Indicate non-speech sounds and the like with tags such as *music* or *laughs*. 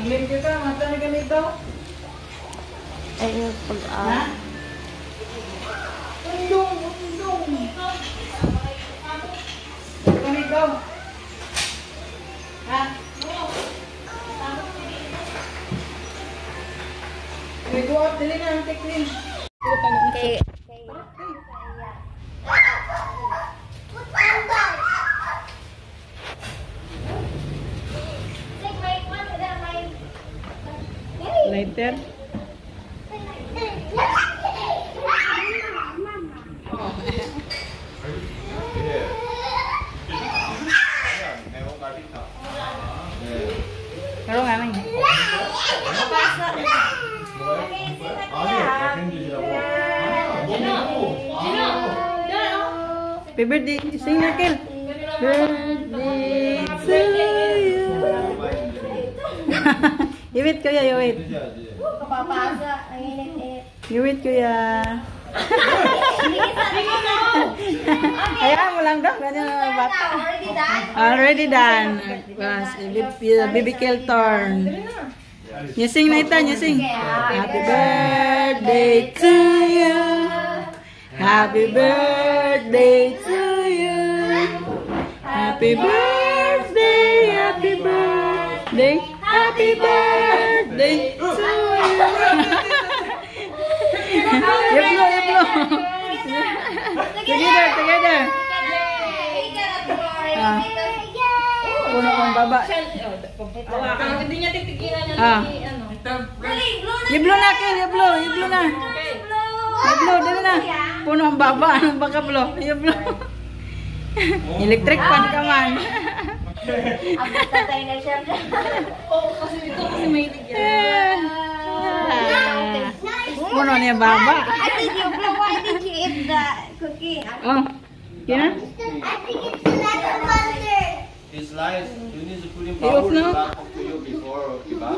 ka, mata na ganito. Ay, pag Ha? ah. Undong, undong. Ganito. Ha? May go out, dali na ang teknin. Kay, Lighter. Pero nga nang. Happy birthday. Sing na, Kel. Birthday to you. *laughs* Iwit kuya, iwit. Kapapasa. Ang init-init. Iwit kuya. Hayaan mo lang daw. Ganyan ang bata. Already done? Already done. Yes, baby Kel turn. You sing na ito, you sing. Happy birthday to you. Happy birthday to you. Happy birthday, happy birthday, happy birthday to you. you blow, you blow. together, together. Ah. Puno kong baba. Hindi niya titigilan na Ah. ni ano. You blow na, Kel, you blow, you blow na. You blow, dali na. Puno ang baba. Anong *laughs* baka blow? You blow. Electric fan ka man. Tatay na siya. Oo, kasi ito kasi may ligyan. Puno niya baba. I think you blow. Why did you eat the cookie? Oh, kina? I think it's lemon butter. It's nice. You need to put in I-off power na. back to you before, diba?